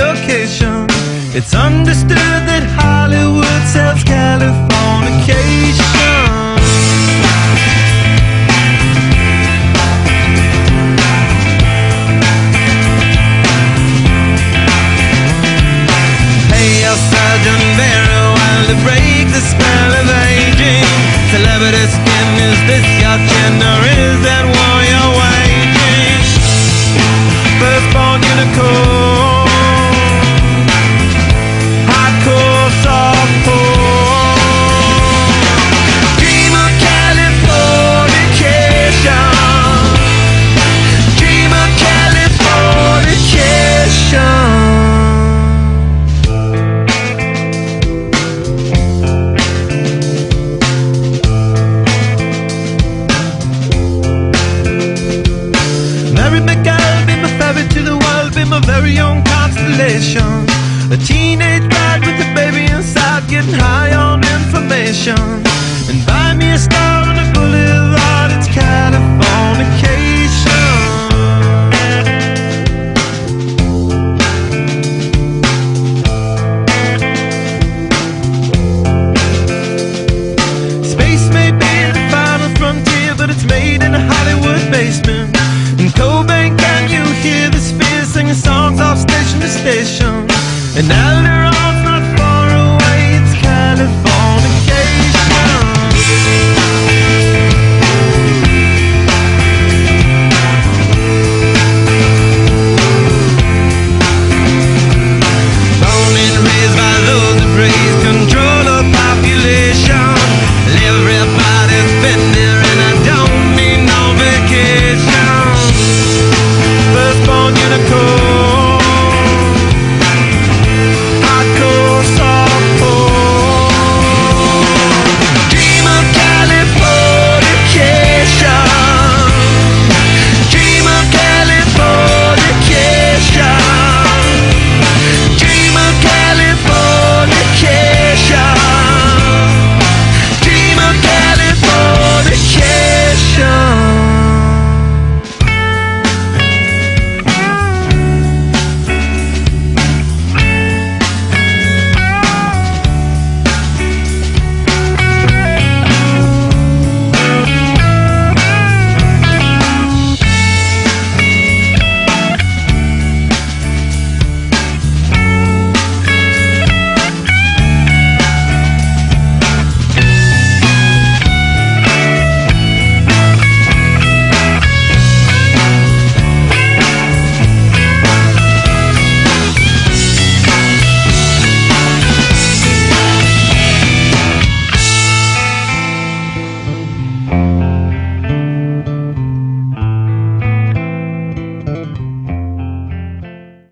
location. It's understood that Hollywood sells Californication. Hey, your surgeon very well to break the spell of aging. Celebrity skin, is this your or is that war you're waging? Firstborn unicorn, constellation. A teenage bride with a baby inside, getting high on information. And buy me a star And now